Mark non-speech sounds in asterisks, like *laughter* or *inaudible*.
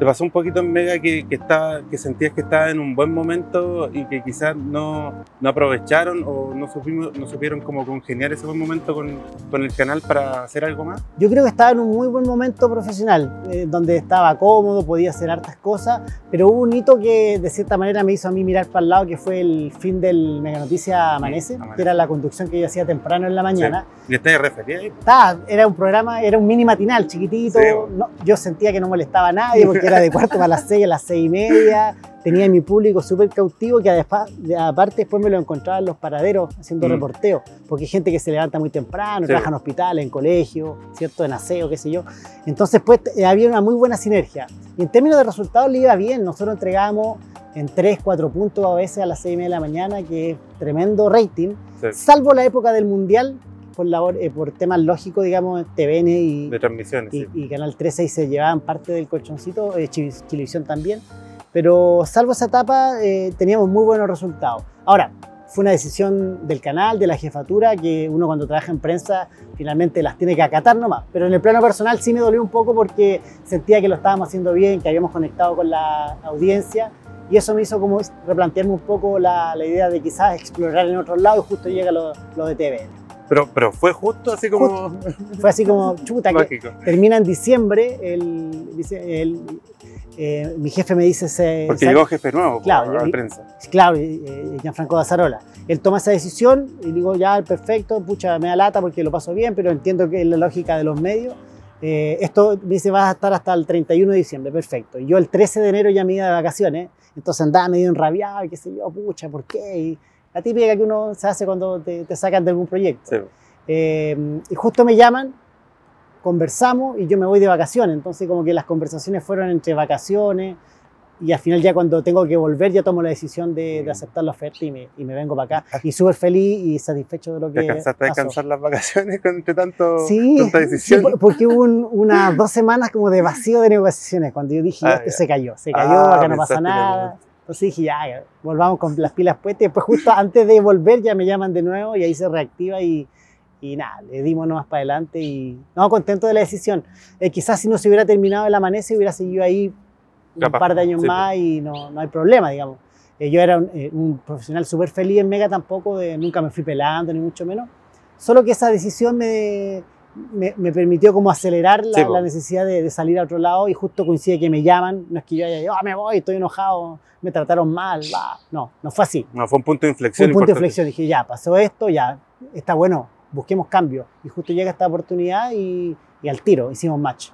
¿Te pasó un poquito en Mega que, que, estaba, que sentías que estaba en un buen momento y que quizás no, no aprovecharon o no, supimos, no supieron cómo congeniar ese buen momento con, con, el canal para hacer algo más? Yo creo que estaba en un muy buen momento profesional, eh, donde estaba cómodo, podía hacer hartas cosas, pero hubo un hito que de cierta manera me hizo a mí mirar para el lado, que fue el fin del Mega Noticia Amanece, Amanece. que era la conducción que yo hacía temprano en la mañana. Sí. ¿Y referida ahí? Estaba, era un programa, era un mini matinal chiquitito, sí, no, yo sentía que no molestaba a nadie *laughs* porque era de cuarto para las seis, a las seis y media. Tenía mi público súper cautivo que aparte después me lo encontraba en los paraderos haciendo mm. reporteo, porque hay gente que se levanta muy temprano, sí. trabaja en hospitales, en colegios, ¿cierto? En aseo, qué sé yo. Entonces, pues había una muy buena sinergia. Y en términos de resultados le iba bien. Nosotros entregábamos en 3, 4 puntos a veces a las 6 y media de la mañana, que es tremendo rating, sí. salvo la época del Mundial, por, la, eh, por, temas lógicos, digamos, TVN y, de transmisiones, y, sí. y, Canal 13 y se llevaban parte del colchoncito, eh, Chilevisión también, pero salvo esa etapa eh, teníamos muy buenos resultados. Ahora, fue una decisión del canal, de la jefatura, que uno cuando trabaja en prensa finalmente las tiene que acatar nomás. Pero en el plano personal sí me dolió un poco porque sentía que lo estábamos haciendo bien, que habíamos conectado con la audiencia y eso me hizo como replantearme un poco la, la idea de quizás explorar en otros lados y justo llega lo, lo de TVN. Pero, pero fue justo así como. Justo. Fue así como chuta, que termina en diciembre. El, el, eh, mi jefe me dice. Se, Porque llegó jefe nuevo claro, a la prensa. Claro, eh, Gianfranco Dazarola. Él toma esa decisión y digo, ya, perfecto, pucha, me da lata porque lo paso bien, pero entiendo que es la lógica de los medios. Eh, esto me dice, vas a estar hasta el 31 de diciembre, perfecto. Y yo el 13 de enero ya me iba de vacaciones, entonces andaba medio enrabiado y qué sé yo, pucha, ¿por qué? Y, la típica que uno se hace cuando te, te sacan de algún proyecto. Sí. Eh, y justo me llaman, conversamos y yo me voy de vacaciones. Entonces como que las conversaciones fueron entre vacaciones y al final ya cuando tengo que volver ya tomo la decisión de, de aceptar la oferta y me, y me, vengo para acá. Y súper feliz y satisfecho de lo que ¿Alcanzaste a descansar las vacaciones entre tanto, sí, tanta decisión? Sí, porque hubo un, unas dos semanas como de vacío de negociaciones cuando yo dije, ah, ya. se cayó, se cayó, ah, acá no pasa nada. Entonces dije, ya, volvamos con las pilas puestas. Y después, justo antes de volver, ya me llaman de nuevo y ahí se reactiva y, y nada, le dimos nomás para adelante y no, contento de la decisión. Eh, quizás si no se hubiera terminado el amanece, hubiera seguido ahí un Capaz. par de años sí, más pues. y no, no hay problema, digamos. Eh, yo era un, eh, un profesional súper feliz en Mega tampoco, nunca me fui pelando, ni mucho menos. Solo que esa decisión me, me, me, permitió como acelerar la, sí, la necesidad de, de, salir a otro lado y justo coincide que me llaman, no es que yo haya, oh, me voy, estoy enojado, me trataron mal, bah. no, no fue así. No, fue un punto de inflexión. Fue un punto de inflexión, dije, ya, pasó esto, ya, está bueno, busquemos cambio. Y justo llega esta oportunidad y, y al tiro, hicimos match.